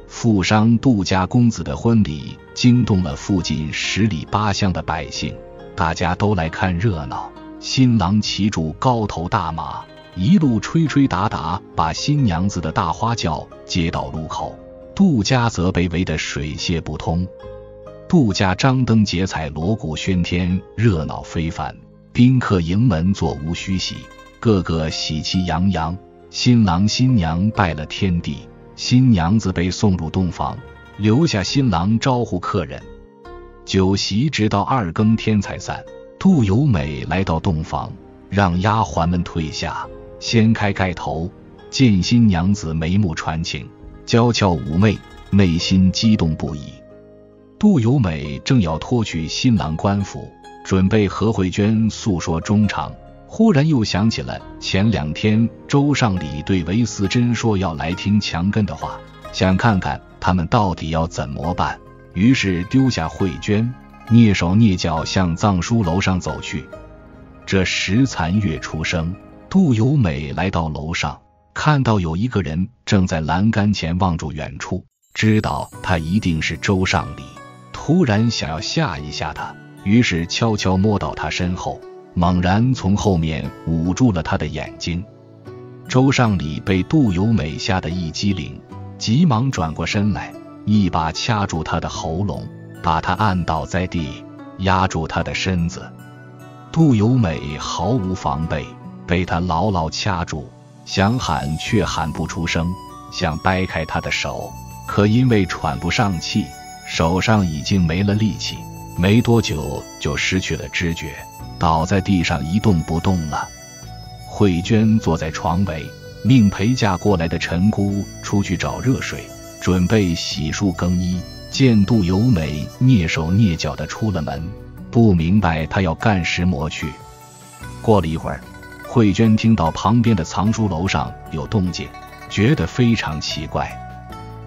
富商杜家公子的婚礼惊动了附近十里八乡的百姓，大家都来看热闹。新郎骑住高头大马，一路吹吹打打，把新娘子的大花轿接到路口，杜家则被围得水泄不通。杜家张灯结彩，锣鼓喧天，热闹非凡。宾客迎门座无虚席，个个喜气洋洋。新郎新娘拜了天地，新娘子被送入洞房，留下新郎招呼客人。酒席直到二更天才散。杜由美来到洞房，让丫鬟们退下，掀开盖头，见新娘子眉目传情，娇俏妩媚，内心激动不已。杜由美正要脱去新郎官服，准备和慧娟诉说衷肠，忽然又想起了前两天周尚礼对韦思珍说要来听墙根的话，想看看他们到底要怎么办。于是丢下慧娟，蹑手蹑脚向藏书楼上走去。这时残月初升，杜由美来到楼上，看到有一个人正在栏杆前望住远处，知道他一定是周尚礼。突然想要吓一吓他，于是悄悄摸到他身后，猛然从后面捂住了他的眼睛。周尚礼被杜由美吓得一激灵，急忙转过身来，一把掐住他的喉咙，把他按倒在地，压住他的身子。杜由美毫无防备，被他牢牢掐住，想喊却喊不出声，想掰开他的手，可因为喘不上气。手上已经没了力气，没多久就失去了知觉，倒在地上一动不动了。慧娟坐在床尾，命陪嫁过来的陈姑出去找热水，准备洗漱更衣，见杜由美蹑手蹑脚的出了门，不明白他要干什么去。过了一会儿，慧娟听到旁边的藏书楼上有动静，觉得非常奇怪。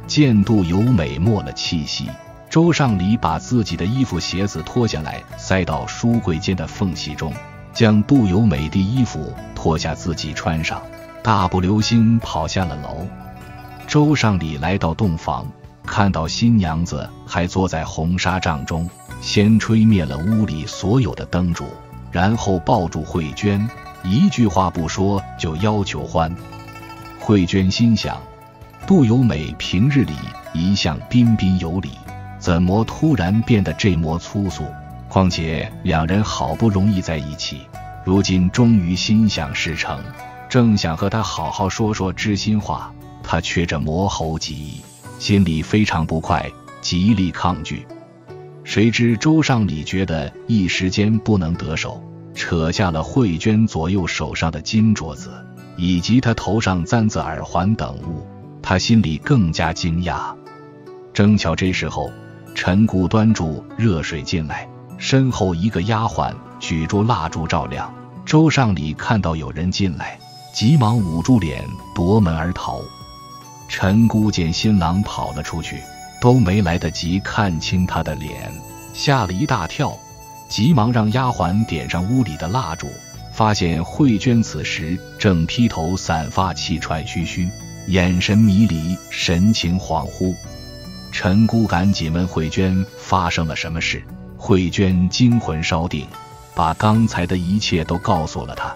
见杜由美没了气息，周尚礼把自己的衣服鞋子脱下来，塞到书柜间的缝隙中，将杜由美的衣服脱下自己穿上，大步流星跑下了楼。周尚礼来到洞房，看到新娘子还坐在红纱帐中，先吹灭了屋里所有的灯烛，然后抱住慧娟，一句话不说就要求欢。慧娟心想。杜由美平日里一向彬彬有礼，怎么突然变得这么粗俗？况且两人好不容易在一起，如今终于心想事成，正想和他好好说说知心话，他却这魔猴急，心里非常不快，极力抗拒。谁知周尚礼觉得一时间不能得手，扯下了慧娟左右手上的金镯子，以及她头上簪子、耳环等物。他心里更加惊讶。正巧这时候，陈姑端住热水进来，身后一个丫鬟举住蜡烛照亮。周尚礼看到有人进来，急忙捂住脸夺门而逃。陈姑见新郎跑了出去，都没来得及看清他的脸，吓了一大跳，急忙让丫鬟点上屋里的蜡烛，发现慧娟此时正披头散发，气喘吁吁。眼神迷离，神情恍惚。陈姑赶紧问慧娟发生了什么事。慧娟惊魂稍定，把刚才的一切都告诉了她。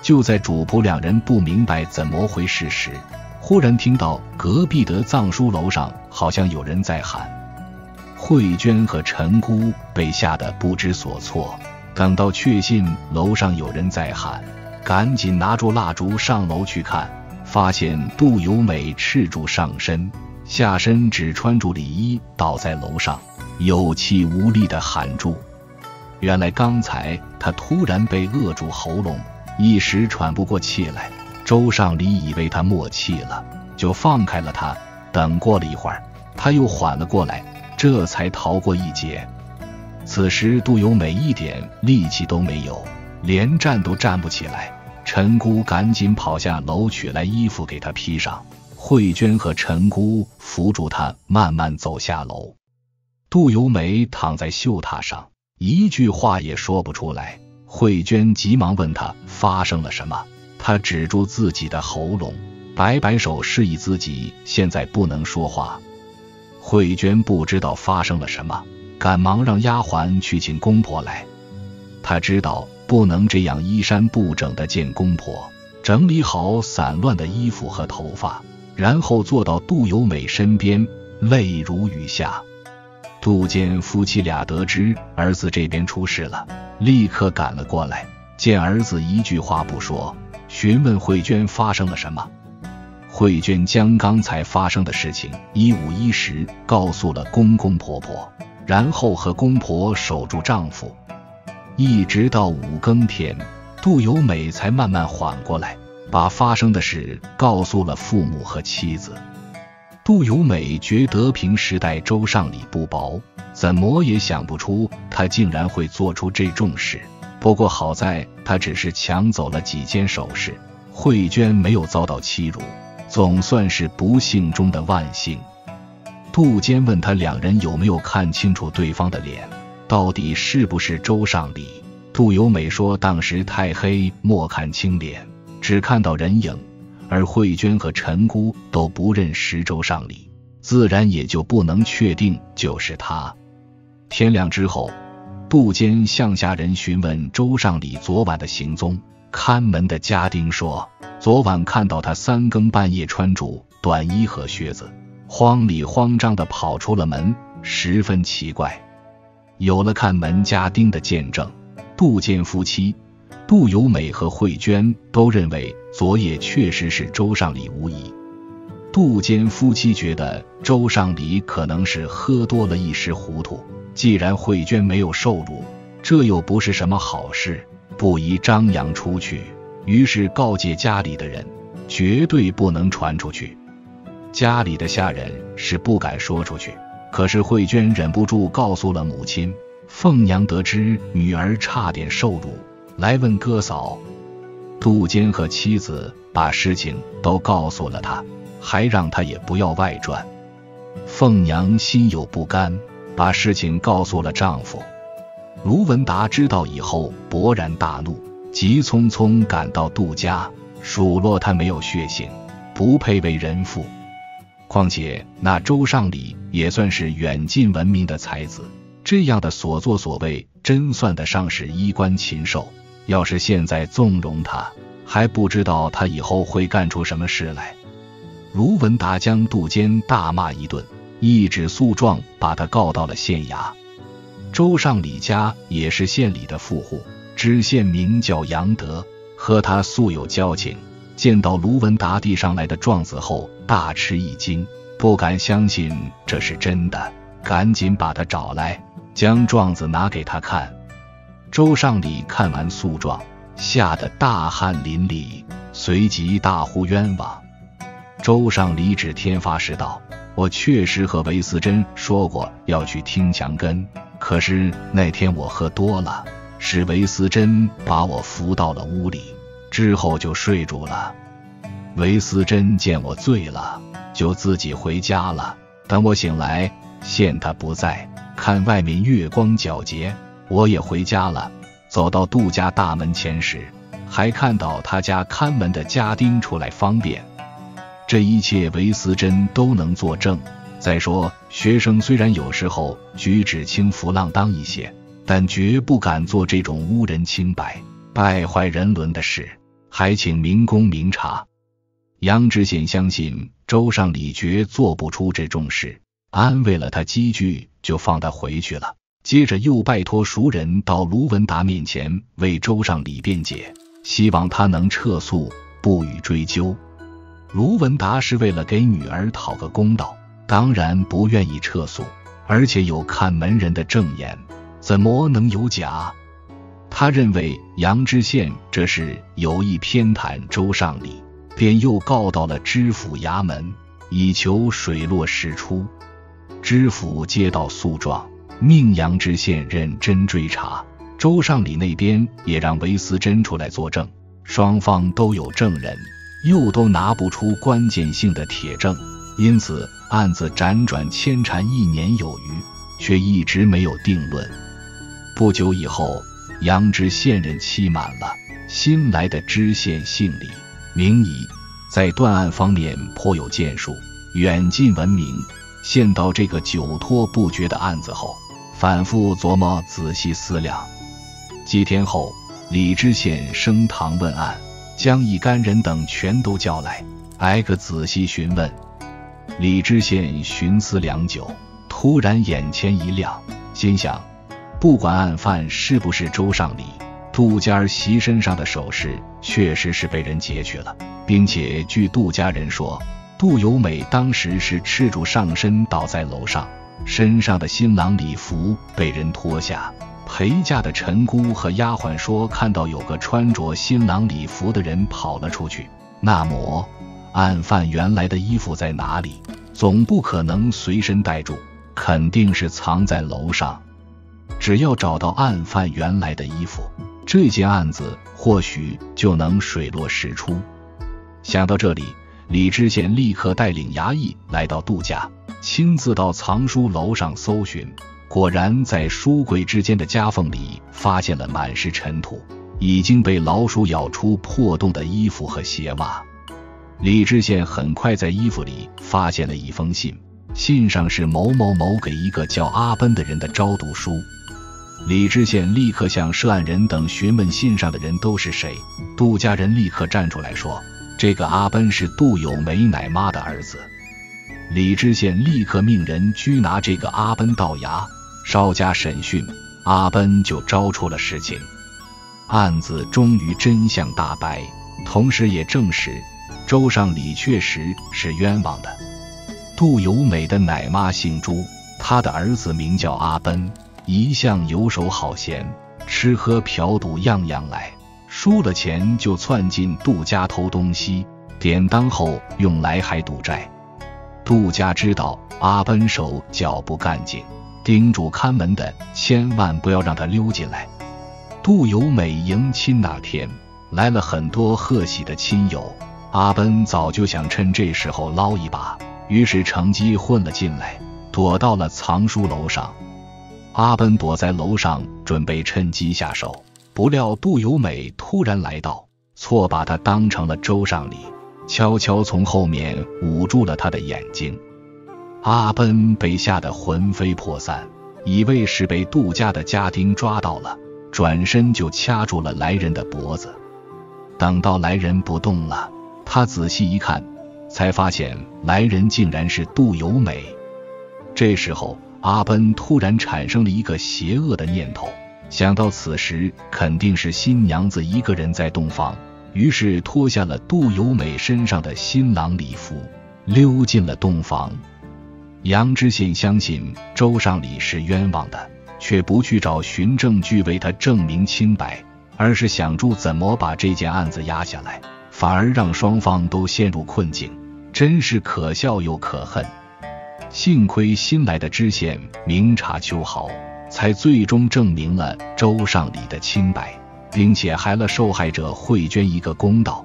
就在主仆两人不明白怎么回事时，忽然听到隔壁的藏书楼上好像有人在喊。慧娟和陈姑被吓得不知所措。等到确信楼上有人在喊，赶紧拿住蜡烛上楼去看。发现杜由美赤住上身，下身只穿住里衣，倒在楼上，有气无力地喊住。原来刚才他突然被扼住喉咙，一时喘不过气来。周尚礼以为他没气了，就放开了他。等过了一会儿，他又缓了过来，这才逃过一劫。此时杜由美一点力气都没有，连站都站不起来。陈姑赶紧跑下楼，取来衣服给她披上。慧娟和陈姑扶住她，慢慢走下楼。杜由美躺在绣榻上，一句话也说不出来。慧娟急忙问她发生了什么，她止住自己的喉咙，摆摆手示意自己现在不能说话。慧娟不知道发生了什么，赶忙让丫鬟去请公婆来。她知道。不能这样衣衫不整的见公婆，整理好散乱的衣服和头发，然后坐到杜由美身边，泪如雨下。杜坚夫妻俩得知儿子这边出事了，立刻赶了过来，见儿子一句话不说，询问慧娟发生了什么。慧娟将刚才发生的事情一五一十告诉了公公婆婆，然后和公婆守住丈夫。一直到五更天，杜由美才慢慢缓过来，把发生的事告诉了父母和妻子。杜由美觉得平时代周尚礼不薄，怎么也想不出他竟然会做出这种事。不过好在他只是抢走了几件首饰，慧娟没有遭到欺辱，总算是不幸中的万幸。杜坚问他两人有没有看清楚对方的脸。到底是不是周尚礼？杜由美说，当时太黑，莫看清脸，只看到人影。而慧娟和陈姑都不认识周尚礼，自然也就不能确定就是他。天亮之后，杜坚向下人询问周尚礼昨晚的行踪。看门的家丁说，昨晚看到他三更半夜穿着短衣和靴子，慌里慌张地跑出了门，十分奇怪。有了看门家丁的见证，杜建夫妻杜由美和慧娟都认为昨夜确实是周尚礼无疑。杜坚夫妻觉得周尚礼可能是喝多了一时糊涂，既然慧娟没有受辱，这又不是什么好事，不宜张扬出去，于是告诫家里的人，绝对不能传出去。家里的下人是不敢说出去，可是慧娟忍不住告诉了母亲。凤娘得知女儿差点受辱，来问哥嫂。杜坚和妻子把事情都告诉了他，还让他也不要外传。凤娘心有不甘，把事情告诉了丈夫。卢文达知道以后勃然大怒，急匆匆赶到杜家，数落他没有血性，不配为人父。况且那周尚礼也算是远近闻名的才子，这样的所作所为，真算得上是衣冠禽兽。要是现在纵容他，还不知道他以后会干出什么事来。卢文达将杜坚大骂一顿，一纸诉状把他告到了县衙。周尚礼家也是县里的富户，知县名叫杨德，和他素有交情。见到卢文达递上来的状子后，大吃一惊，不敢相信这是真的，赶紧把他找来，将状子拿给他看。周尚礼看完诉状，吓得大汗淋漓，随即大呼冤枉。周尚礼指天发誓道：“我确实和韦思珍说过要去听墙根，可是那天我喝多了，是韦思珍把我扶到了屋里，之后就睡住了。韦思珍见我醉了，就自己回家了。等我醒来，见他不在，看外面月光皎洁。”我也回家了，走到杜家大门前时，还看到他家看门的家丁出来方便。这一切韦思珍都能作证。再说，学生虽然有时候举止轻浮浪荡一些，但绝不敢做这种污人清白、败坏人伦的事，还请明公明察。杨知县相信周尚礼绝做不出这种事，安慰了他几句，就放他回去了。接着又拜托熟人到卢文达面前为周尚礼辩解，希望他能撤诉，不予追究。卢文达是为了给女儿讨个公道，当然不愿意撤诉，而且有看门人的证言，怎么能有假？他认为杨知县这是有意偏袒周尚礼，便又告到了知府衙门，以求水落石出。知府接到诉状。命杨知县认真追查，周尚礼那边也让韦思珍出来作证，双方都有证人，又都拿不出关键性的铁证，因此案子辗转牵缠一年有余，却一直没有定论。不久以后，杨知县任期满了，新来的知县姓李，名乙，在断案方面颇有建树，远近闻名。见到这个久拖不决的案子后，反复琢磨，仔细思量。几天后，李知县升堂问案，将一干人等全都叫来，挨个仔细询问。李知县寻思良久，突然眼前一亮，心想：不管案犯是不是周尚礼，杜家儿媳身上的首饰确实是被人劫去了，并且据杜家人说，杜有美当时是赤足上身倒在楼上。身上的新郎礼服被人脱下，陪嫁的陈姑和丫鬟说看到有个穿着新郎礼服的人跑了出去。那么，案犯原来的衣服在哪里？总不可能随身带住，肯定是藏在楼上。只要找到案犯原来的衣服，这件案子或许就能水落石出。想到这里，李知县立刻带领衙役来到杜家。亲自到藏书楼上搜寻，果然在书柜之间的夹缝里发现了满是尘土，已经被老鼠咬出破洞的衣服和鞋袜。李知县很快在衣服里发现了一封信，信上是某某某给一个叫阿奔的人的招读书。李知县立刻向涉案人等询问信上的人都是谁。杜家人立刻站出来说：“这个阿奔是杜有梅奶妈的儿子。”李知县立刻命人拘拿这个阿奔到衙，稍加审讯，阿奔就招出了实情，案子终于真相大白，同时也证实周尚礼确实是冤枉的。杜有美的奶妈姓朱，她的儿子名叫阿奔，一向游手好闲，吃喝嫖赌样样来，输了钱就窜进杜家偷东西，典当后用来还赌债。杜家知道阿奔手脚不干净，叮嘱看门的千万不要让他溜进来。杜由美迎亲那天来了很多贺喜的亲友，阿奔早就想趁这时候捞一把，于是乘机混了进来，躲到了藏书楼上。阿奔躲在楼上，准备趁机下手，不料杜由美突然来到，错把他当成了周尚礼，悄悄从后面捂住了他的眼睛。阿奔被吓得魂飞魄散，以为是被杜家的家丁抓到了。转身就掐住了来人的脖子，等到来人不动了，他仔细一看，才发现来人竟然是杜由美。这时候，阿奔突然产生了一个邪恶的念头，想到此时肯定是新娘子一个人在洞房，于是脱下了杜由美身上的新郎礼服，溜进了洞房。杨知县相信周尚礼是冤枉的。却不去找寻证据为他证明清白，而是想住怎么把这件案子压下来，反而让双方都陷入困境，真是可笑又可恨。幸亏新来的知县明察秋毫，才最终证明了周尚礼的清白，并且还了受害者慧娟一个公道。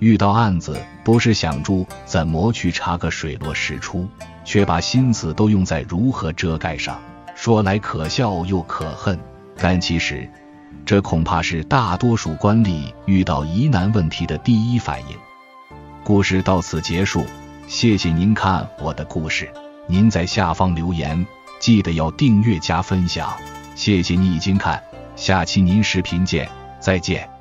遇到案子，不是想住怎么去查个水落石出，却把心思都用在如何遮盖上。说来可笑又可恨，但其实，这恐怕是大多数官吏遇到疑难问题的第一反应。故事到此结束，谢谢您看我的故事。您在下方留言，记得要订阅加分享。谢谢你已经看，下期您视频见，再见。